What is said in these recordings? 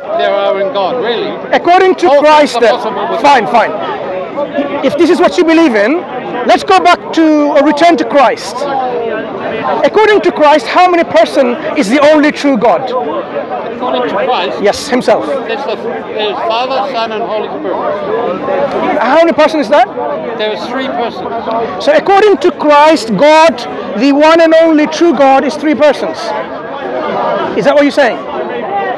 there are in God, really. According to All Christ, things are then- uh, possible with fine, fine. If this is what you believe in, let's go back to or return to Christ. According to Christ, how many person is the only true God? According to Christ, Yes, Himself. there's, the, there's Father, Son, and Holy Spirit. How many person is that? There's three persons. So according to Christ, God, the one and only true God, is three persons. Is that what you're saying?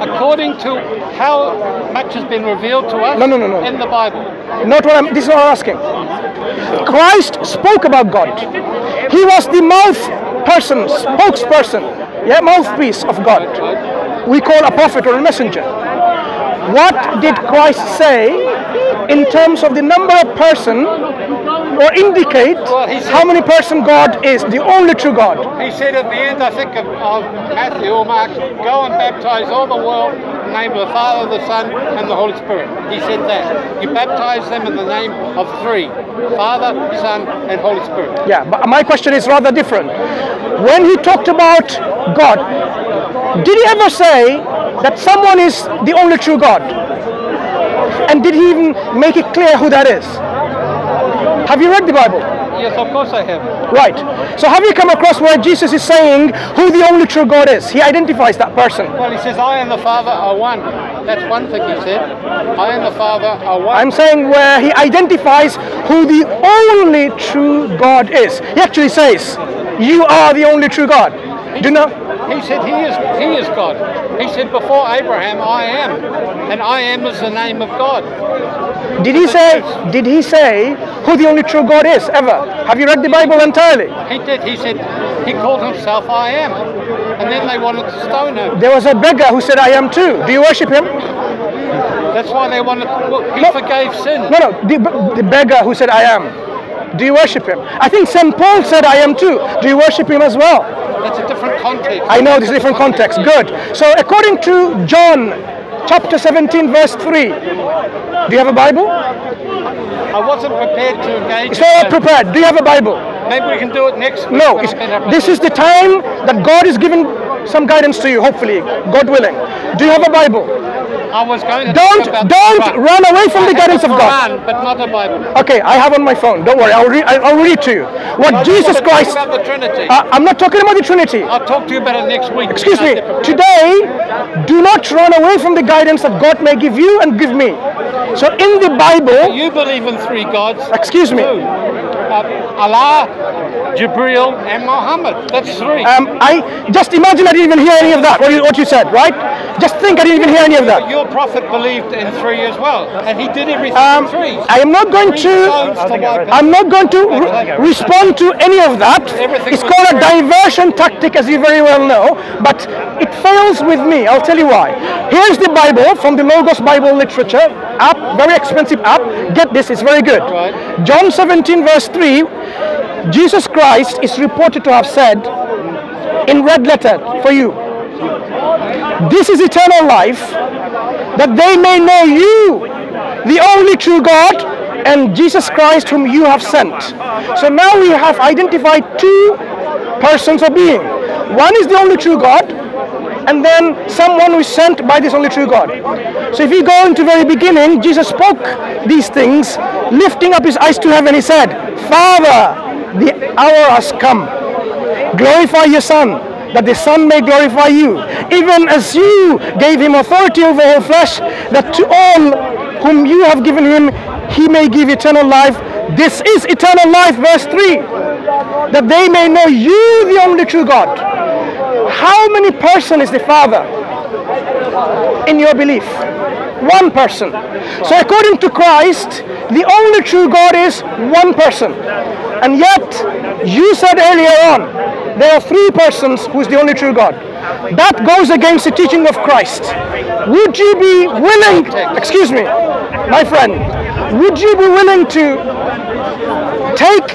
According to how much has been revealed to us No, no, no, no. in the Bible. Not what I'm. This is what I'm asking. Christ spoke about God. He was the mouth person, spokesperson, yeah, mouthpiece of God. We call a prophet or a messenger. What did Christ say in terms of the number of person, or indicate he said- how many person God is, the only true God? He said at the end, I think, of, of Matthew or Mark, go and baptize all the world in the name of the Father, the Son, and the Holy Spirit. He said that. You baptize them in the name of three Father, Son, and Holy Spirit. Yeah, but my question is rather different. When he talked about God, did he ever say that someone is the only true God? And did he even make it clear who that is? Have you read the Bible? Yes, of course I have. Right. So have you come across where Jesus is saying who the only true God is? He identifies that person. Well, he says, I and the Father are one. That's one thing he said. I and the Father are one. I'm saying where he identifies who the only true God is. He actually says, You are the only true God. Do you know? He said he is he is God. He said before Abraham I am. And I am is the name of God. Did he say did he say who the only true God is ever? Have you read the Bible entirely? He did. He said he called himself I am. And then they wanted to stone him. There was a beggar who said, I am too. Do you worship him? That's why they wanted well, he No. forgave sin. No, no, the, the beggar who said, I am. Do you worship him? I think St. Paul said, I am too. Do you worship him as well? That's a different context. I know this a different context. Good. So, according to John chapter 17, verse 3, do you have a Bible? I wasn't prepared to engage. It's not prepared. Do you have a Bible? Maybe we can do it next week. No, when it's, I'm better this is the time that God is giving some guidance to you, hopefully, God willing. Do you have a Bible? I was going to Don't, don't the run away from the I have guidance of God. But not a Bible. Okay, I have on my phone. Don't worry, I'll read. I'll read to you. What Jesus Christ. about the Trinity. Uh, I'm not talking about the Trinity. I'll talk to you about it next week. Excuse me. Today. Today, do not run away from the guidance that God may give you and give me. So in the Bible, You believe in three gods. excuse me. Uh, Allah, Jibril, and Muhammad. That's three. Um, I just imagine I didn't even hear any of that. What you, what you said, right? Just think I didn't even hear any of that. Your prophet believed in three as well, and he did everything Um, in threes. I am not going Three to. to. I'm not going to re- respond to any of that. Everything It's was called a diversion tactic, as you very well know, but it fails with me. I'll tell you why. Here's the Bible from the Logos Bible Literature app, very expensive app. Get this, it's very good. Right. John 17, verse 3 Jesus Christ is reported to have said in red letter for you, This is eternal life, that they may know you, the only true God, and Jesus Christ whom you have sent. So now we have identified two persons or being. One is the only true God, and then someone who is sent by this only true God. So if you go into very beginning, Jesus spoke these things, lifting up his eyes to heaven, he said, Father, the hour has come. Glorify your Son, that the Son may glorify you, even as you gave him authority over all flesh, that to all whom you have given him, he may give eternal life. This is eternal life, verse 3, that they may know you, the only true God. How many person is the Father in your belief? One person. So according to Christ, the only true God is one person. And yet, you said earlier on, there are three persons who is the only true God. That goes against the teaching of Christ. Would you be willing, excuse me, my friend, would you be willing to take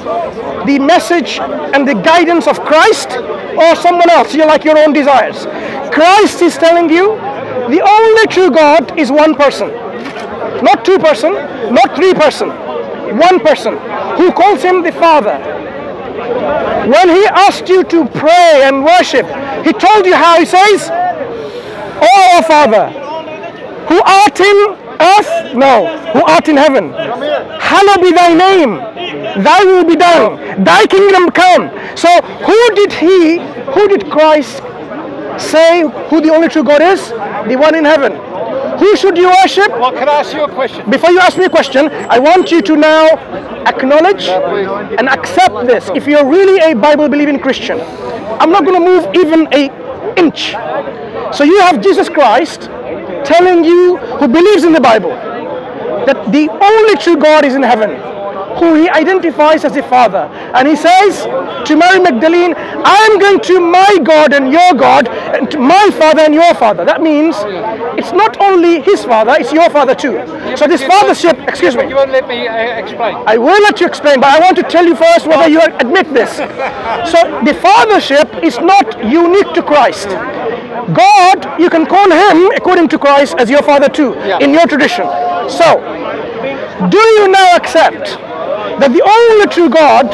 the message and the guidance of Christ or someone else? You like your own desires. Christ is telling you the only true God is one person. Not two person, not three person. One person who calls him the Father. When he asked you to pray and worship, he told you how he says, Oh Father, who art in earth? No. Who art in heaven? Hallowed be thy name. Thy will be done. Thy kingdom come. So who did he, who did Christ say who the only true God is? The one in heaven. Who should you worship? Well, can I ask you a question? Before you ask me a question, I want you to now acknowledge and accept this. If you're really a Bible believing Christian, I'm not going to move even a inch. So you have Jesus Christ telling you who believes in the Bible that the only true God is in heaven, who he identifies as the Father. And he says to Mary Magdalene, I'm going to my God and your God, and to my Father and your Father. That means it's not only his Father, it's your Father too. So this fathership, excuse me. You won't let me uh, explain. I will let you explain, but I want to tell you first whether you admit this. So the fathership is not unique to Christ. God, you can call him, according to Christ, as your father too, Yeah. in your tradition. So, do you now accept that the only true God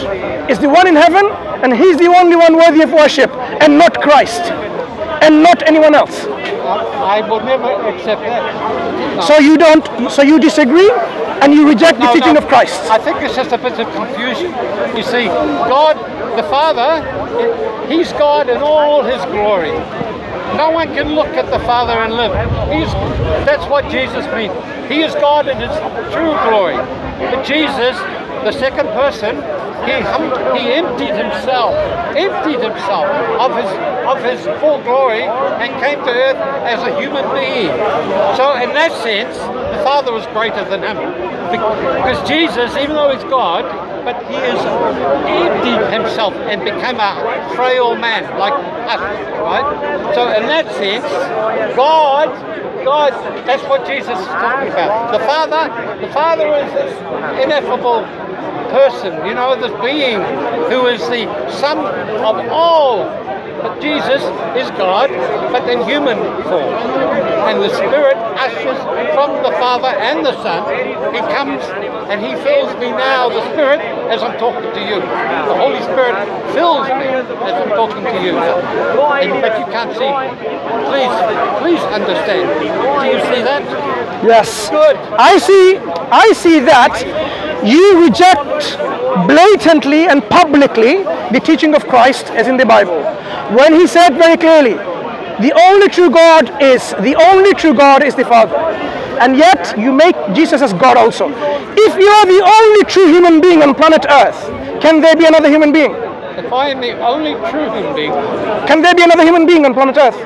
is the one in heaven and he's the only one worthy of worship and not Christ and not anyone else? I will never accept that. So you don't, so you disagree and you reject the teaching no. of Christ. I think it's just a bit of confusion. You see, God, the Father, He's God in all His glory. No one can look at the Father and live. He's, that's what Jesus means. He is God in His true glory. But Jesus, the second person, he, he emptied himself, emptied himself of his of his full glory and came to earth as a human being. So in that sense, the Father was greater than him. Because Jesus, even though he's God, but he is emptied himself and became a frail man like us, right? So in that sense, God, God, that's what Jesus is talking about. The Father, the Father is this ineffable person, you know, this being who is the sum of all. But Jesus is God, but in human form. And the Spirit ushers from the Father and the Son. He comes and He fills me now, the Spirit, as I'm talking to you. The Holy Spirit fills me as I'm talking to you. And- but you can't see. Please, please understand. Do you see that? Yes. Good. I see I see that you reject blatantly and publicly the teaching of Christ as in the Bible. When he said very clearly, the only true God is the only true God is the Father. And yet you make Jesus as God also. If you are the only true human being on planet Earth, can there be another human being? If I am the only true human being, Can there be another human being on planet Earth?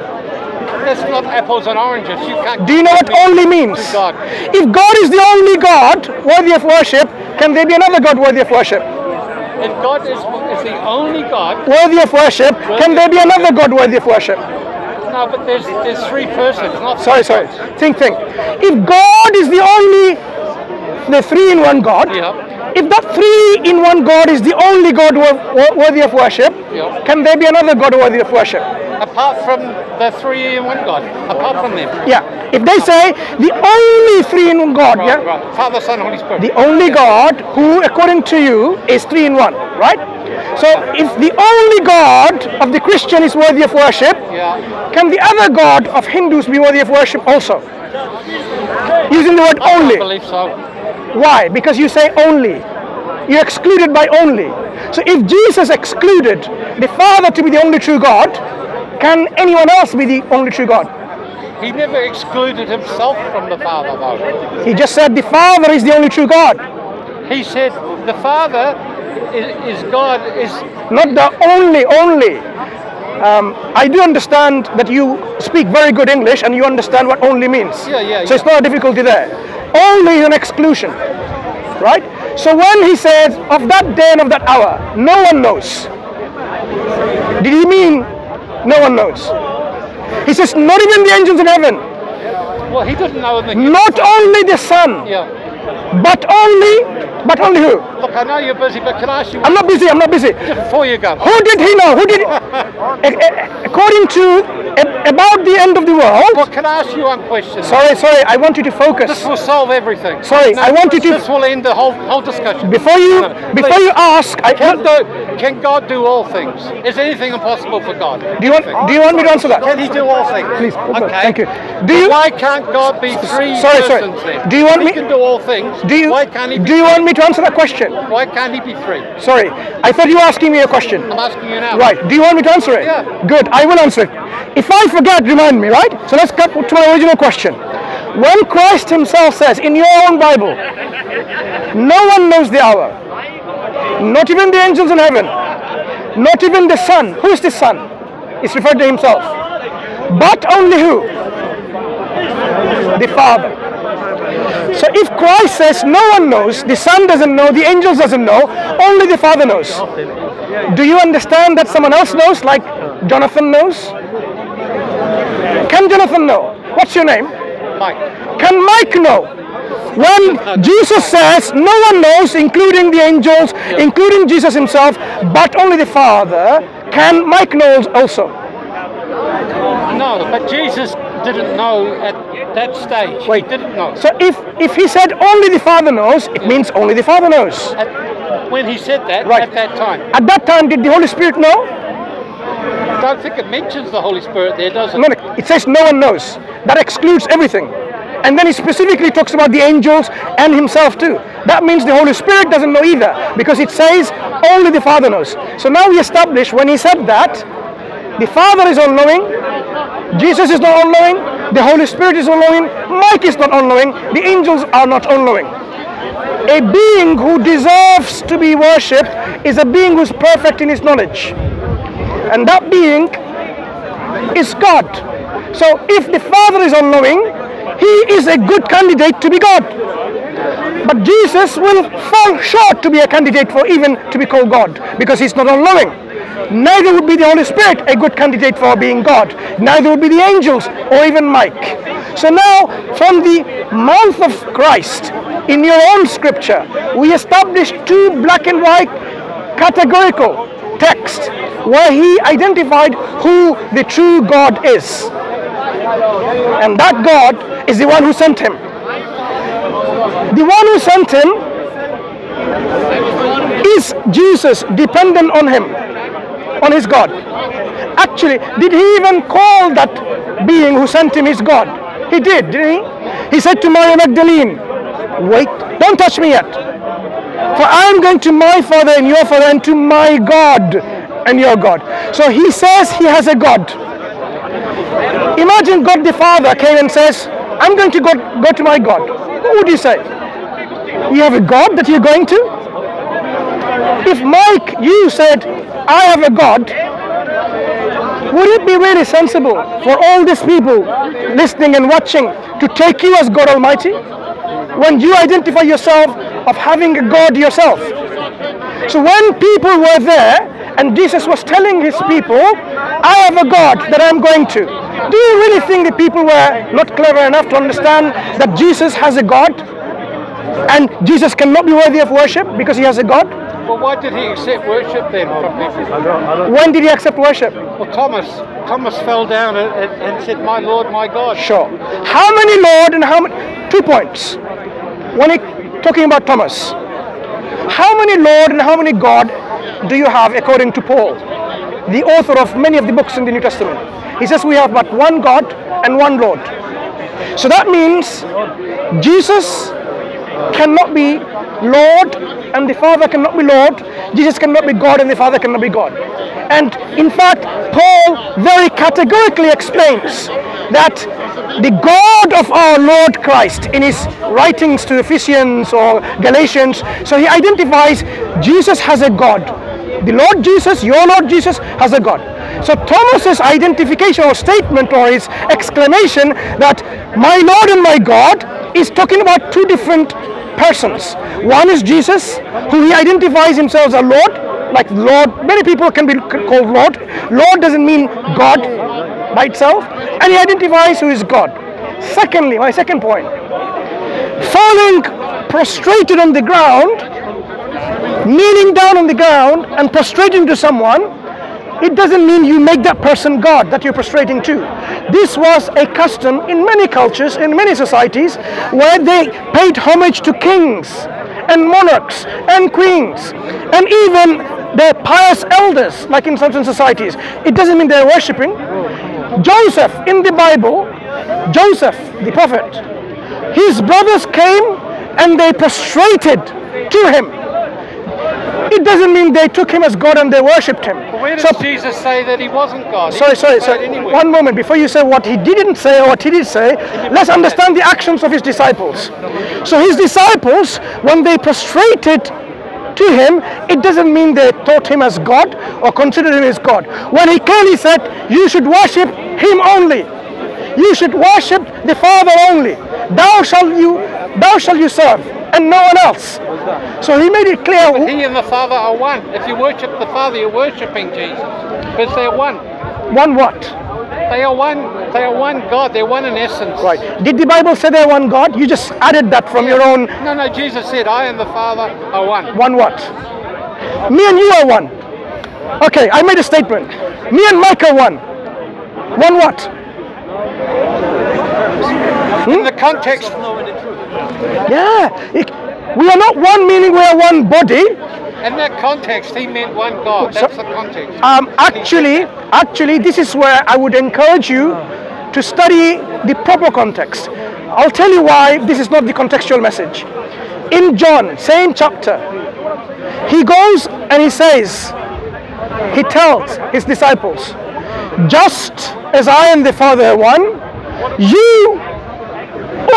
that's not apples and oranges. You can't. Do you know what only means? God. If God is the only God worthy of worship, can there be another God worthy of worship? If God is, is the only God, worthy of worship, can there be another God worthy of worship? no, but there's there's three persons, not Sorry, sorry. gods. Think, think. If God is the only, the three in one God, Yeah. if that three in one God is the only God wor- wor- worthy of worship, Yeah. can there be another God worthy of worship? Apart from the three in one God, apart from them. Yeah. If they say the only three in one God, Right, yeah, right. Father, Son, Holy Spirit. the only God who, according to you, is three in one, right? So if the only God of the Christian is worthy of worship, yeah. can the other God of Hindus be worthy of worship also? Using the word I only. believe so. Why? Because you say only. You're excluded by only. So if Jesus excluded the Father to be the only true God, can anyone else be the only true God? He never excluded himself from the Father, though. He just said the Father is the only true God, He said the Father is, is God, is not the only, only. Um, I do understand that you speak very good English and you understand what only means. Yeah, yeah, So it's not a difficulty there. Only is an exclusion, right? So when he says of that day and of that hour, no one knows. Did he mean no one knows? He says not even the angels in heaven, well, he didn't know the not only the Son, yeah. but only, but only who? Look, I know you're busy, but can I ask you I'm not busy. I'm not busy. before you go? Who did he know? Who did? According to about the end of the world. Well, can I ask you one question? Sorry, sorry. I want you to focus. This will solve everything. Sorry, I want you to- This will end the whole whole discussion. Before you No, no, before please. you ask, I Can do, Can God do all things? Is anything impossible for God? Do you want Do you want me to answer that? Can He do all things? Please, Okay. thank you. Do you- why can't God be three sorry, sorry. then? Do you want me- He can do all things. Do you Why can't He? Be Do you want me to answer that question? Why can't He be three? Sorry, I thought you were asking me a question. I'm asking you now. Right. Do you want me to answer it? Yeah. Good. I will answer it. If I forget, remind me. Right. So let's cut to my original question. When Christ Himself says in your own Bible, no one knows the hour, not even the angels in heaven, not even the Son. Who is the Son? It's referred to Himself. But only who? The Father. So if Christ says no one knows, the Son doesn't know, the angels doesn't know, only the Father knows. Do you understand that someone else knows, like Jonathan knows? Can Jonathan know? What's your name? Mike. Can Mike know? When Jesus says no one knows, including the angels, including Jesus himself, but only the Father, can Mike know also? No, but Jesus didn't know at that stage. Wait. He didn't know. So if, if he said only the Father knows, it means only the Father knows. At, when he said that, Right. at that time. At that time, did the Holy Spirit know? I don't think it mentions the Holy Spirit there, does it? No, it says no one knows. That excludes everything. And then he specifically talks about the angels and himself too. That means the Holy Spirit doesn't know either because it says only the Father knows. So now we establish when he said that, the Father is all knowing, Jesus is not all knowing, the Holy Spirit is all knowing, Mike is not all knowing, the angels are not all knowing. A being who deserves to be worshipped is a being who's perfect in his knowledge. And that being is God. So if the Father is all knowing, he is a good candidate to be God. But Jesus will fall short to be a candidate for even to be called God because he's not all knowing. Neither would be the Holy Spirit a good candidate for being God. Neither would be the angels or even Mike. So now, from the mouth of Christ, in your own scripture, we establish two black and white categorical texts where he identified who the true God is. And that God is the one who sent him. The one who sent him is Jesus, dependent on him, on his God. Actually, did he even call that being who sent him his God? He did, didn't he? He said to Mary Magdalene, Wait, don't touch me yet. For I am going to my Father and your Father and to my God and your God. So he says he has a God. Imagine God the Father came and says, I'm going to go, go to my God. What would you say? You have a God that you're going to? If Mike, you said, I have a God, would it be really sensible for all these people listening and watching to take you as God Almighty? When you identify yourself of having a God yourself. So when people were there and Jesus was telling his people, I have a God that I'm going to. Do you really think the people were not clever enough to understand that Jesus has a God? And Jesus cannot be worthy of worship because he has a God? Well, why did he accept worship then from people? When did he accept worship? Well, Thomas, Thomas fell down and, and, and said, "My Lord, my God." Sure. How many Lord and how many? Two points. When he talking about Thomas, how many Lord and how many God do you have according to Paul, the author of many of the books in the New Testament? He says we have but one God and one Lord. So that means Jesus cannot be Lord and the Father cannot be Lord. Jesus cannot be God and the Father cannot be God. And in fact, Paul very categorically explains that the God of our Lord Christ in his writings to Ephesians or Galatians, so he identifies Jesus has a God. The Lord Jesus, your Lord Jesus, has a God. So Thomas's identification or statement or his exclamation that my Lord and my God is talking about two different persons. One is Jesus, who he identifies himself as a Lord, like Lord. Many people can be called Lord. Lord doesn't mean God by itself, and he identifies who is God. Secondly, my second point, falling prostrated on the ground, kneeling down on the ground and prostrating to someone, it doesn't mean you make that person God that you're prostrating to. This was a custom in many cultures, in many societies, where they paid homage to kings and monarchs and queens and even they're pious elders, like in certain societies. It doesn't mean they're worshipping. Joseph in the Bible, Joseph, the prophet, his brothers came and they prostrated to him. It doesn't mean they took him as God and they worshipped him. Where does So Jesus say that he wasn't God? He Sorry, sorry, sorry. One moment before you say what he didn't say or what he did say, let's understand the actions of his disciples. So his disciples, when they prostrated to him, it doesn't mean they taught him as God or considered him as God. When he clearly said, you should worship him only. You should worship the Father only. Thou shall you, thou shall you serve, and no one else. So he made it clear. He and the Father are one. If you worship the Father, you're worshiping Jesus. Because they're one. One what? They are one. They are one God. They're one in essence. Right. Did the Bible say they're one God? You just added that from your own No, no. Jesus said, "I and the Father are one." One what? Me and you are one. Okay, I made a statement. Me and Mike are one. One what? In the context, Yeah. it- we are not one meaning we are one body. in that context, he meant one God. That's the context. Um, actually, actually, this is where I would encourage you to study the proper context. I'll tell you why this is not the contextual message. In John, same chapter, he goes and he says, he tells his disciples, just as I and the Father are one, you,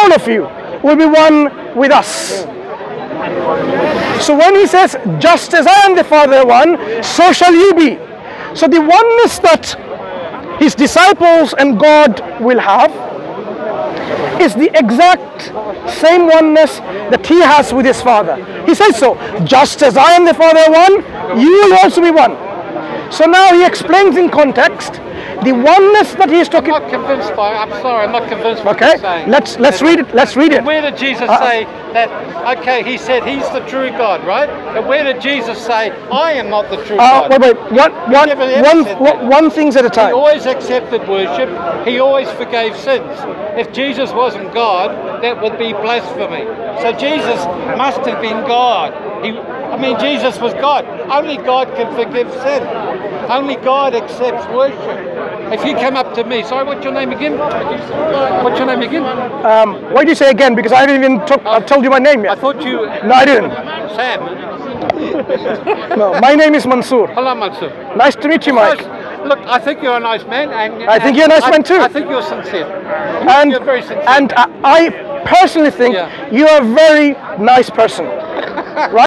all of you, will be one with us. So when he says, just as I am the Father one, so shall you be. So the oneness that his disciples and God will have is the exact same oneness that he has with his Father. He says so, just as I am the Father one, you will also be one. So now he explains in context the oneness that he is I'm not convinced by. I'm sorry. I'm not convinced. By Okay, let's let's read it. Let's read it. Where did Jesus Uh, say that? Okay, he said he's the true God, right? But where did Jesus say I am not the true Uh, God? wait, wait. One, one, one, one, one things at a time. He always accepted worship. He always forgave sins. If Jesus wasn't God, that would be blasphemy. So Jesus must have been God. He, I mean, Jesus was God. Only God can forgive sin. Only God accepts worship. If you come up to me, sorry, what's your name again? What's your name again? Um, why do you say again? Because I haven't even talk, I've told you my name yet. I thought you. No, I didn't. Sam. No, my name is Mansour. Hello, Mansour. Nice to meet you, Mike. Look, I think you're a nice man, and I think you're a nice I- man too. I think you're sincere. And You're very sincere. and I, I personally think Yeah. you are a very nice person, right?